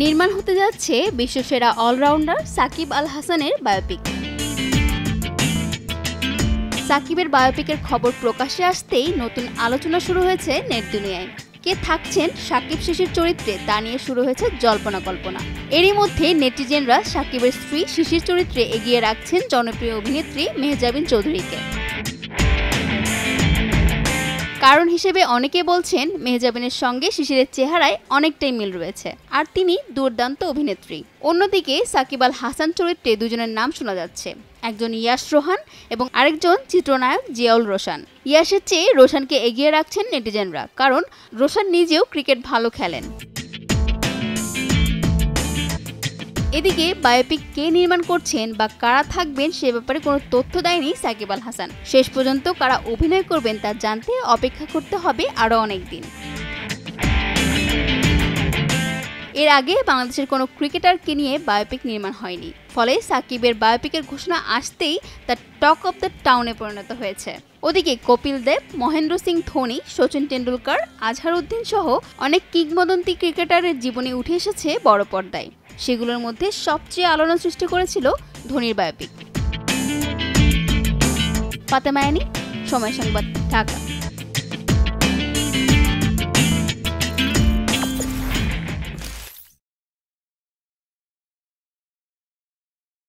নির্মাণ হতে যাচ্ছে বিশ্বসেরা অলরাউন্ডার সাকিব আল হাসানের বায়োপিক। সাকিবের বায়োপিকের খবর প্রকাশে আসতেই নতুন আলোচনা শুরু হয়েছে নেট দুনিয়ায়। কে থাকছেন সাকিব শিশির চরিত্রে তা নিয়ে শুরু হয়েছে জল্পনা কল্পনা। এরই মধ্যে নেটিজেনরা সাকিবের স্ত্রী শিশির চরিত্রে এগিয়ে রাখছেন জনপ্রিয় অভিনেত্রী মেহজাবিন চৌধুরীকে। কারণ হিসেবে অনেকে বলছেন মেহজাবিনের সঙ্গে শিশিরের চেহারায় অনেকটাই মিল রয়েছে। আর তিনি দুর্দান্ত অভিনেত্রী। অন্যদিকে সাকিব আল হাসান চরিত্রে দুজনের নাম শোনা যাচ্ছে। একজন ইয়াশ রোহান এবং আরেকজন চিত্রনায়ক জিয়াউল রোশান। ইয়াসের চেয়ে রোশানকে এগিয়ে রাখছেন নেটিজেনরা, কারণ রোশান নিজেও ক্রিকেট ভালো খেলেন। এদিকে বায়োপিক কে নির্মাণ করছেন বা কারা থাকবেন সে ব্যাপারে কোনো তথ্য দেয়নি সাকিব আল হাসান। শেষ পর্যন্ত কারা অভিনয় করবেন তা জানতে অপেক্ষা করতে হবে আরও অনেক দিন। এর আগে বাংলাদেশের কোনো ক্রিকেটারকে নিয়ে বায়োপিক নির্মাণ হয়নি। ফলে সাকিবের বায়োপিকের ঘোষণা আসতেই তা টক অব দ্য টাউনে পরিণত হয়েছে। ওদিকে কপিল দেব, মহেন্দ্র সিং ধোনি সচিন টেন্ডুলকার আজহারউদ্দিন সহ অনেক কিংবদন্তি ক্রিকেটারের জীবনে উঠে এসেছে বড় পর্দায়। সেগুলোর মধ্যে সবচেয়ে আলোড়ন সৃষ্টি করেছিল ধোনির বায়োপিক। ফাতেমায়ানি সময় সংবাদ ঢাকা।